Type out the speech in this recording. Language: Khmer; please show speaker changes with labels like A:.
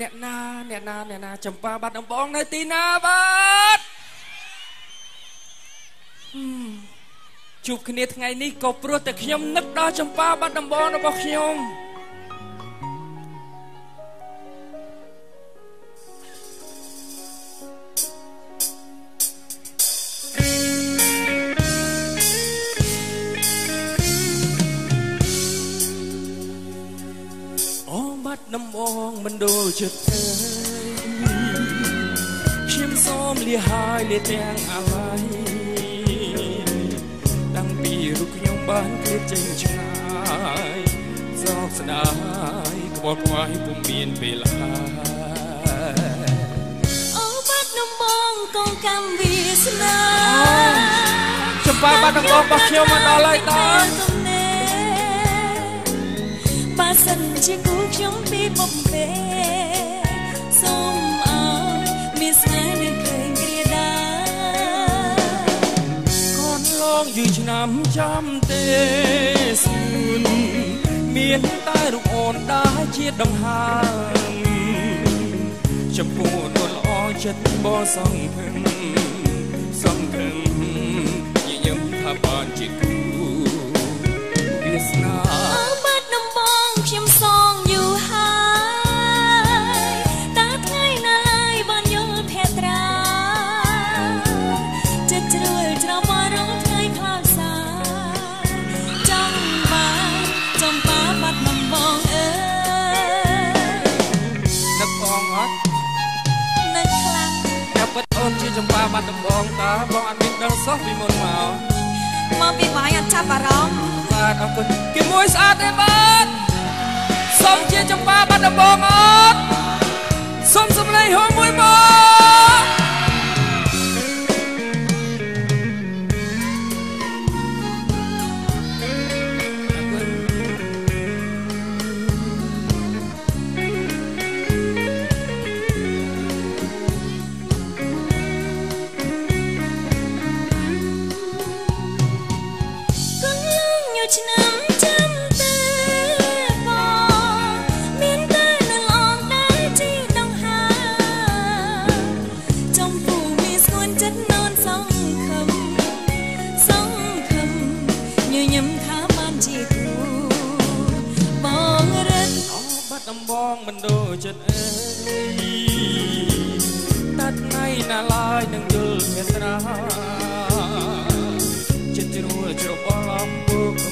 A: អ្នកណាអ្នកណាអ្នកណាចំប៉ាបាត់ដំបងនៅទីណាបាទជួបគ្នាថ្ងៃនេះក៏ព្រោះតែខ្ញុំនឹកដល់ចំប៉ាបាត់ដំបងរបស់ខ្ញុំ បងមិនដូចចិត្តទេខ្ញុំសូមលាហើយលាទាំងអាឡ័យតាំងពីរូបខ្ញុំបានឃ្លាតចេញឆ្ងាយសោកស្ដាយក្បត់ខ្វាយពុំមានពេលហើយ
B: អូបាត់ដំបងកងកម្មវាសនា
A: ចំប៉ាបាត់ដំបងរបស់ខ្ញុំមកដល់ហើយតើ
B: សិនជាគូខ្ញុំពីបុកពេសូមអើយមានស្នេហ៍នឹងឃើញគ្រាដា
A: កូនឡងយូរឆ្នាំចាំទេសួនមានតែរូបអូនដែរជាដង្ហើមចំពោះនលអចិត្តបសងភឹង ចំប៉ាបាត់ដំបងតើបងអត់មានដឹងសោះពីមុនមក
B: មកពីបាយអត់ចាប់អារម្មណ៍
A: បាទអរគុណគេមួយស្អាតទេបាទសូមជាចំប៉ាបាត់ដំបងអត់សូមសម្លេងហូរមួយមក ងមិនដូចចិត្តអើយតែថ្ងៃណាឡើយនឹងយល់មេត្រាចិត្តជ្រួលច្របល់អំពើខ្លា